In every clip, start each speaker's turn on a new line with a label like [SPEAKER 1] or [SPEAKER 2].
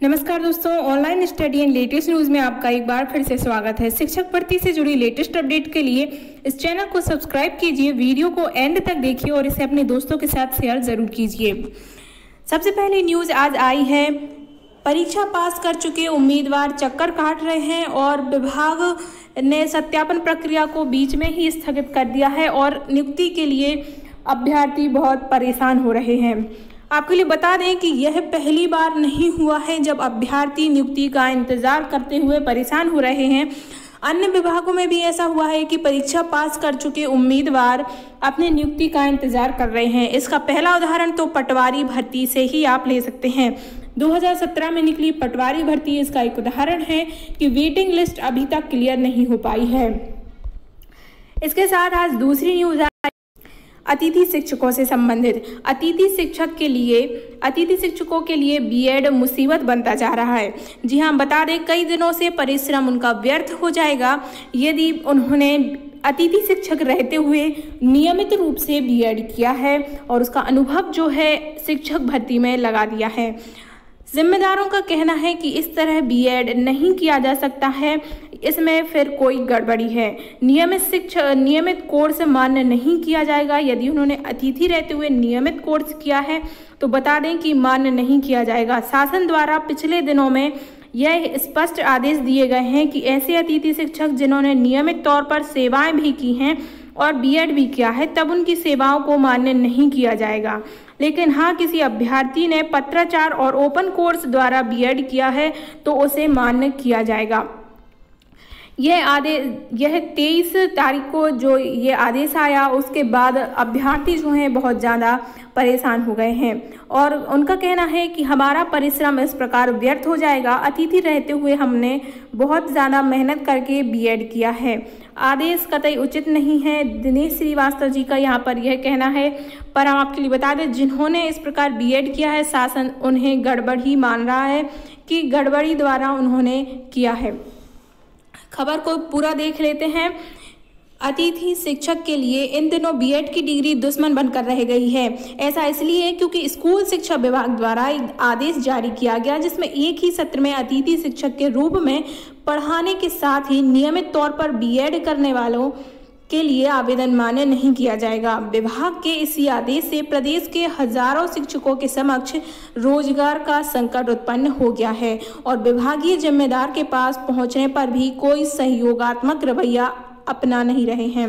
[SPEAKER 1] नमस्कार दोस्तों online study and latest news में आपका एक बार फिर से स्वागत है। शिक्षक भर्ती से जुड़ी लेटेस्ट अपडेट के लिए इस चैनल को सब्सक्राइब कीजिए वीडियो को एंड तक देखिए और इसे अपने दोस्तों के साथ शेयर ज़रूर कीजिए। सबसे पहले न्यूज़ आज आई है, परीक्षा पास कर चुके उम्मीदवार चक्कर काट रहे हैं और विभाग ने सत्यापन प्रक्रिया को बीच में ही स्थगित कर दिया है और नियुक्ति के लिए अभ्यर्थी बहुत परेशान हो रहे हैं। आपके लिए बता दें कि यह पहली बार नहीं हुआ है जब अभ्यर्थी नियुक्ति का इंतज़ार करते हुए परेशान हो रहे हैं। अन्य विभागों में भी ऐसा हुआ है कि परीक्षा पास कर चुके उम्मीदवार अपने नियुक्ति का इंतज़ार कर रहे हैं। इसका पहला उदाहरण तो पटवारी भर्ती से ही आप ले सकते हैं। 2017 में निकली पटवारी भर्ती इसका एक उदाहरण है कि वेटिंग लिस्ट अभी तक क्लियर नहीं हो पाई है। इसके साथ आज दूसरी न्यूज़ अतिथि शिक्षकों से संबंधित। अतिथि शिक्षक के लिए, अतिथि शिक्षकों के लिए बीएड मुसीबत बनता जा रहा है। जी हाँ बता दें, कई दिनों से परिश्रम उनका व्यर्थ हो जाएगा। यदि उन्होंने अतिथि शिक्षक रहते हुए नियमित रूप से बीएड किया है और उसका अनुभव जो है शिक्षक भर्ती में लगा दिया है। जिम्मेदारों का कहना है कि इस तरह बीएड नहीं किया जा सकता है। इसमें फिर कोई गड़बड़ी है। नियमित शिक्षा, नियमित कोर्स मान्य नहीं किया जाएगा। यदि उन्होंने अतिथि रहते हुए नियमित कोर्स किया है तो बता दें कि मान्य नहीं किया जाएगा। शासन द्वारा पिछले दिनों में यह स्पष्ट आदेश दिए गए हैं कि ऐसे अतिथि शिक्षक जिन्होंने नियमित तौर पर सेवाएँ भी की हैं और बीएड भी किया है, तब उनकी सेवाओं को मान्य नहीं किया जाएगा। लेकिन हाँ किसी अभ्यर्थी ने पत्राचार और ओपन कोर्स द्वारा बीएड किया है तो उसे मान्य किया जाएगा। यह आदेश यह तेईस तारीख को जो ये आदेश आया, उसके बाद अभ्यर्थी जो हैं बहुत ज़्यादा परेशान हो गए हैं। और उनका कहना है कि हमारा परिश्रम इस प्रकार व्यर्थ हो जाएगा। अतिथि रहते हुए हमने बहुत ज़्यादा मेहनत करके बीएड किया है। आदेश कतई उचित नहीं है। दिनेश श्रीवास्तव जी का यहाँ पर यह कहना है, पर हम आपके लिए बता दें, जिन्होंने इस प्रकार बीएड किया है, शासन उन्हें गड़बड़ ही मान रहा है कि गड़बड़ी द्वारा उन्होंने किया है। खबर को पूरा देख लेते हैं। अतिथि शिक्षक के लिए इन दिनों बीएड की डिग्री दुश्मन बनकर रह गई है। ऐसा इसलिए क्योंकि स्कूल शिक्षा विभाग द्वारा एक आदेश जारी किया गया, जिसमें एक ही सत्र में अतिथि शिक्षक के रूप में पढ़ाने के साथ ही नियमित तौर पर बीएड करने वालों के लिए आवेदन मान्य नहीं किया जाएगा। विभाग के इसी आदेश से प्रदेश के हज़ारों शिक्षकों के समक्ष रोज़गार का संकट उत्पन्न हो गया है और विभागीय जिम्मेदार के पास पहुँचने पर भी कोई सहयोगात्मक रवैया अपना नहीं रहे हैं।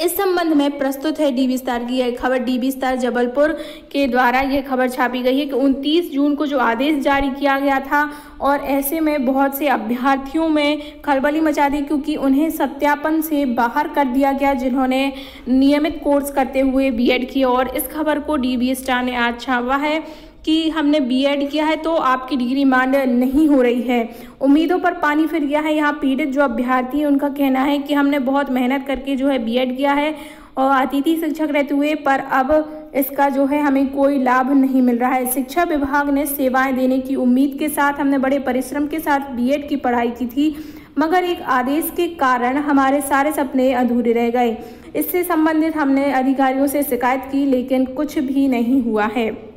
[SPEAKER 1] इस संबंध में प्रस्तुत है डी स्टार की यह खबर। डी स्टार जबलपुर के द्वारा यह खबर छापी गई है कि 29 जून को जो आदेश जारी किया गया था और ऐसे में बहुत से अभ्यर्थियों में खलबली मचा दी क्योंकि उन्हें सत्यापन से बाहर कर दिया गया, जिन्होंने नियमित कोर्स करते हुए बीएड किया और इस खबर को डी स्टार ने आज छापा है। कि हमने बीएड किया है तो आपकी डिग्री मान्य नहीं हो रही है। उम्मीदों पर पानी फिर गया है। यहाँ पीड़ित जो अभ्यर्थी हैं, उनका कहना है कि हमने बहुत मेहनत करके जो है बीएड किया है और अतिथि शिक्षक रहते हुए, पर अब इसका जो है हमें कोई लाभ नहीं मिल रहा है। शिक्षा विभाग ने सेवाएँ देने की उम्मीद के साथ हमने बड़े परिश्रम के साथ बीएड की पढ़ाई की थी, मगर एक आदेश के कारण हमारे सारे सपने अधूरे रह गए। इससे संबंधित हमने अधिकारियों से शिकायत की, लेकिन कुछ भी नहीं हुआ है।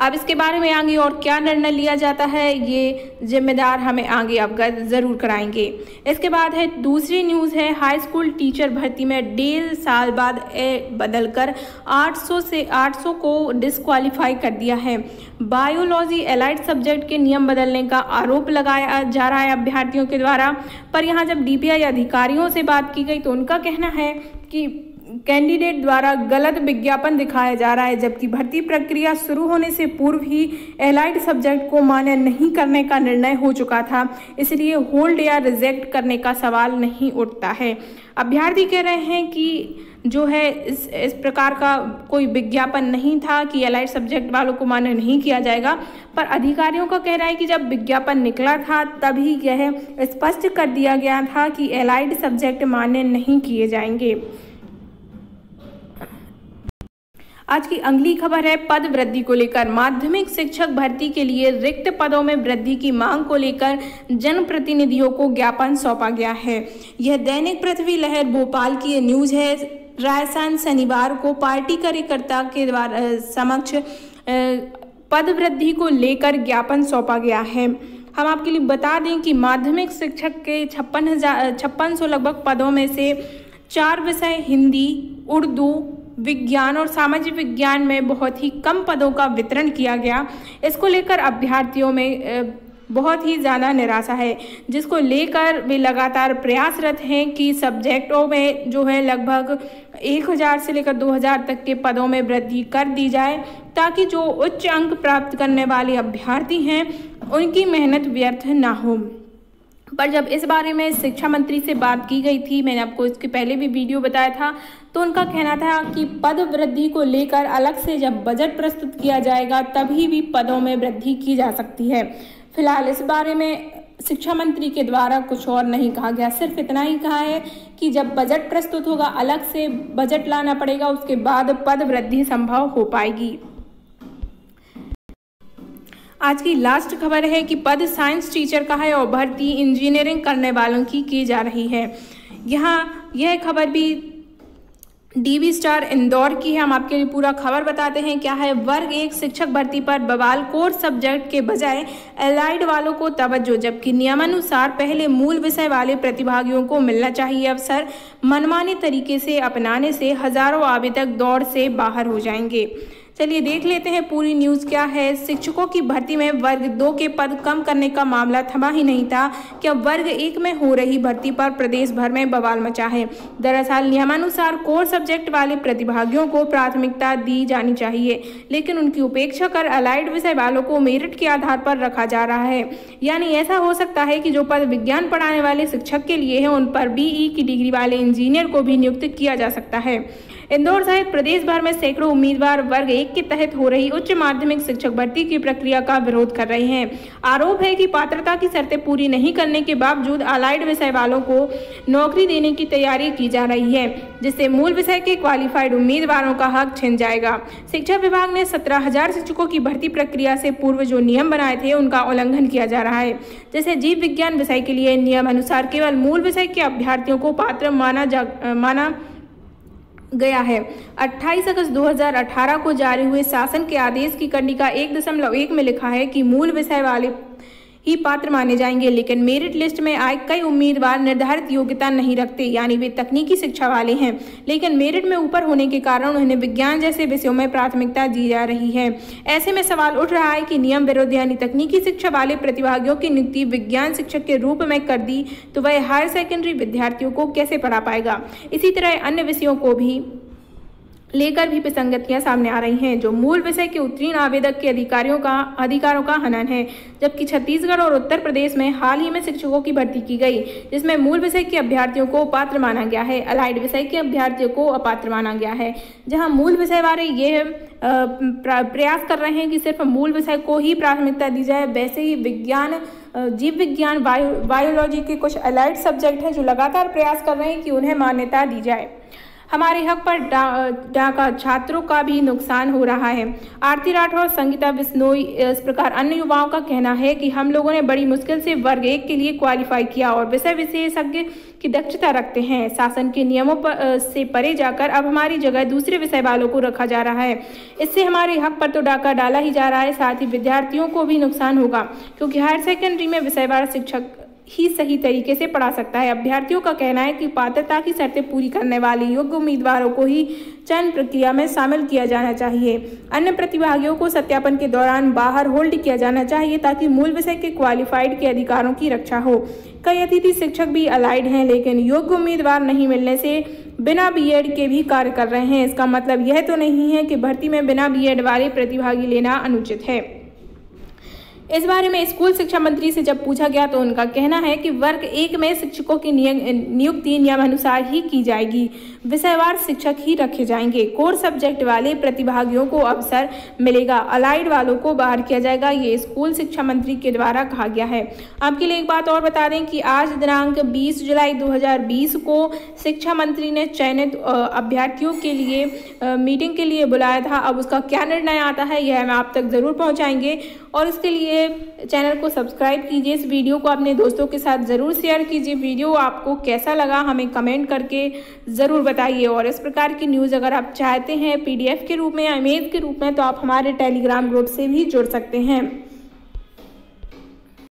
[SPEAKER 1] अब इसके बारे में आगे और क्या निर्णय लिया जाता है, ये जिम्मेदार हमें आगे अवगत ज़रूर कराएँगे। इसके बाद है, दूसरी न्यूज़ है, हाई स्कूल टीचर भर्ती में डेढ़ साल बाद ए बदलकर 800 से 800 को डिसक्वालीफाई कर दिया है। बायोलॉजी एलाइड सब्जेक्ट के नियम बदलने का आरोप लगाया, जा रहा है अभ्यर्थियों के द्वारा। पर यहाँ जब डीपीआई अधिकारियों से बात की गई तो उनका कहना है कि कैंडिडेट द्वारा गलत विज्ञापन दिखाया जा रहा है, जबकि भर्ती प्रक्रिया शुरू होने से पूर्व ही एलाइड सब्जेक्ट को मान्य नहीं करने का निर्णय हो चुका था, इसलिए होल्ड या रिजेक्ट करने का सवाल नहीं उठता है। अभ्यर्थी कह रहे हैं कि जो है, इस इस प्रकार का कोई विज्ञापन नहीं था कि एलाइड सब्जेक्ट वालों को मान्य नहीं किया जाएगा, पर अधिकारियों का कह रहा है कि जब विज्ञापन निकला था, तभी यह स्पष्ट कर दिया गया था कि एलाइड सब्जेक्ट मान्य नहीं किए जाएँगे। आज की अगली खबर है पद वृद्धि को लेकर। माध्यमिक शिक्षक भर्ती के लिए रिक्त पदों में वृद्धि की मांग को लेकर जनप्रतिनिधियों को ज्ञापन सौंपा गया है। यह दैनिक पृथ्वी लहर भोपाल की न्यूज़ है। रायसान शनिवार को पार्टी कार्यकर्ता के द्वारा समक्ष पद वृद्धि को लेकर ज्ञापन सौंपा गया है। हम आपके लिए बता दें कि माध्यमिक शिक्षक के छप्पन हज़ार छप्पन सौ लगभग पदों में से चार विषय हिंदी, उर्दू विज्ञान और सामाजिक विज्ञान में बहुत ही कम पदों का वितरण किया गया। इसको लेकर अभ्यर्थियों में बहुत ही ज़्यादा निराशा है, जिसको लेकर वे लगातार प्रयासरत हैं कि सब्जेक्टों में जो है लगभग एक हज़ार से लेकर दो हज़ार तक के पदों में वृद्धि कर दी जाए, ताकि जो उच्च अंक प्राप्त करने वाले अभ्यर्थी हैं, उनकी मेहनत व्यर्थ ना हो। पर जब इस बारे में शिक्षा मंत्री से बात की गई थी, मैंने आपको इसके पहले भी वीडियो बताया था तो उनका कहना था कि पद वृद्धि को लेकर अलग से जब बजट प्रस्तुत किया जाएगा, तभी भी पदों में वृद्धि की जा सकती है। फ़िलहाल इस बारे में शिक्षा मंत्री के द्वारा कुछ और नहीं कहा गया। सिर्फ़ इतना ही कहा है कि जब बजट प्रस्तुत होगा, अलग से बजट लाना पड़ेगा, उसके बाद पद वृद्धि संभव हो पाएगी। आज की लास्ट खबर है कि पद साइंस टीचर का है और भर्ती इंजीनियरिंग करने वालों की की जा रही है। यहाँ यह खबर भी डीवी स्टार इंदौर की है। हम आपके लिए पूरा खबर बताते हैं क्या है। वर्ग एक शिक्षक भर्ती पर बवाल कोर सब्जेक्ट के बजाय एलाइड वालों को तवज्जो, जबकि नियमानुसार पहले मूल विषय वाले प्रतिभागियों को मिलना चाहिए अवसर। मनमाने तरीके से अपनाने से हज़ारों आवेदक दौड़ से बाहर हो जाएँगे। चलिए देख लेते हैं पूरी न्यूज़ क्या है। शिक्षकों की भर्ती में वर्ग दो के पद कम करने का मामला थमा ही नहीं था। क्या वर्ग एक में हो रही भर्ती पर प्रदेश भर में बवाल मचा है? दरअसल नियमानुसार कोर सब्जेक्ट वाले प्रतिभागियों को प्राथमिकता दी जानी चाहिए, लेकिन उनकी उपेक्षा कर अलाइड विषय वालों को मेरिट के आधार पर रखा जा रहा है। यानी ऐसा हो सकता है कि जो पद विज्ञान पढ़ाने वाले शिक्षक के लिए है, उन पर बीई की डिग्री वाले इंजीनियर को भी नियुक्त किया जा सकता है। इंदौर सहित प्रदेश भर में सैकड़ों उम्मीदवार वर्ग एक के तहत हो रही उच्च माध्यमिक शिक्षक भर्ती की प्रक्रिया का विरोध कर रहे हैं। आरोप है कि पात्रता की शर्तें पूरी नहीं करने के बावजूद अलाइड विषय वालों को नौकरी देने की तैयारी की जा रही है, जिससे मूल विषय के क्वालिफाइड उम्मीदवारों का हक छिन जाएगा। शिक्षा विभाग ने सत्रह हज़ार शिक्षकों की भर्ती प्रक्रिया से पूर्व जो नियम बनाए थे, उनका उल्लंघन किया जा रहा है, जैसे जीव विज्ञान विषय के लिए नियम अनुसार केवल मूल विषय के अभ्यर्थियों को पात्र माना जा, माना गया है। 28 अगस्त 2018 को जारी हुए शासन के आदेश की कंडिका एक दशमलव एक में लिखा है कि मूल विषय वाले ही पात्र माने जाएँगे, लेकिन मेरिट लिस्ट में आए कई उम्मीदवार निर्धारित योग्यता नहीं रखते, यानी वे तकनीकी शिक्षा वाले हैं। लेकिन मेरिट में ऊपर होने के कारण उन्हें विज्ञान जैसे विषयों में प्राथमिकता दी जा रही है। ऐसे में सवाल उठ रहा है कि नियम विरोध यानी तकनीकी शिक्षा वाले प्रतिभागियों की नियुक्ति विज्ञान शिक्षक के रूप में कर दी तो वह हायर सेकेंडरी विद्यार्थियों को कैसे पढ़ा पाएगा? इसी तरह अन्य विषयों को भी लेकर भी विसंगतियाँ सामने आ रही हैं, जो मूल विषय के उत्तीर्ण आवेदक के अधिकारियों का, अधिकारों का हनन है, जबकि छत्तीसगढ़ और उत्तर प्रदेश में हाल ही में शिक्षकों की भर्ती की गई, जिसमें मूल विषय के अभ्यर्थियों को पात्र माना गया है, अलाइड विषय के अभ्यर्थियों को अपात्र माना गया है, जहाँ मूल विषय वाले ये प्रयास कर रहे हैं कि सिर्फ़ मूल विषय को ही प्राथमिकता दी जाए, वैसे ही विज्ञान जीव विज्ञान, बायो, बायोलॉजी के कुछ अलाइड सब्जेक्ट हैं, जो लगातार प्रयास कर रहे हैं कि उन्हें मान्यता दी जाए। हमारे हक पर डाका छात्रों का भी नुकसान हो रहा है। आरती राठौर, संगीता बिश्नोई, इस प्रकार अन्य युवाओं का कहना है कि हम लोगों ने बड़ी मुश्किल से वर्ग एक के लिए क्वालिफाई किया और विषय विशेषज्ञ की दक्षता रखते हैं। शासन के नियमों पर से परे जाकर अब हमारी जगह दूसरे विषय वालों को रखा जा रहा है। इससे हमारे हक पर तो डाका डाला ही जा रहा है, साथ ही विद्यार्थियों को भी नुकसान होगा, क्योंकि हायर सेकेंडरी में विषयवार शिक्षक ही सही तरीके से पढ़ा सकता है। अभ्यर्थियों का कहना है कि पात्रता की शर्तें पूरी करने वाले योग्य उम्मीदवारों को ही चयन प्रक्रिया में शामिल किया जाना चाहिए। अन्य प्रतिभागियों को सत्यापन के दौरान बाहर होल्ड किया जाना चाहिए ताकि मूल विषय के क्वालिफाइड के अधिकारों की रक्षा हो। कई अतिथि शिक्षक भी अलाइड हैं, लेकिन योग्य उम्मीदवार नहीं मिलने से बिना बीएड के भी कार्य कर रहे हैं। इसका मतलब यह तो नहीं है कि भर्ती में बिना बीएड वाले प्रतिभागी लेना अनुचित है। इस बारे में स्कूल शिक्षा मंत्री से जब पूछा गया तो उनका कहना है कि वर्ग एक में शिक्षकों की नियुक्ति नियमानुसार ही की जाएगी। विषयवार शिक्षक ही रखे जाएँगे। कोर सब्जेक्ट वाले प्रतिभागियों को अवसर मिलेगा। अलाइड वालों को बाहर किया जाएगा, ये स्कूल शिक्षा मंत्री के द्वारा कहा गया है। आपके लिए एक बात और बता दें कि आज दिनांक 20 जुलाई 2020 को शिक्षा मंत्री ने चयनित अभ्यर्थियों के लिए मीटिंग के लिए बुलाया था। अब उसका क्या निर्णय आता है, यह हम आप तक ज़रूर पहुँचाएँगे। और इसके लिए लिए चैनल को सब्सक्राइब कीजिए। इस वीडियो को अपने दोस्तों के साथ ज़रूर शेयर कीजिए। वीडियो आपको कैसा लगा हमें कमेंट करके ज़रूर बताइए। और इस प्रकार की न्यूज़ अगर आप चाहते हैं पीडीएफ के रूप में या इमेज के रूप में तो आप हमारे टेलीग्राम ग्रुप से भी जुड़ सकते हैं।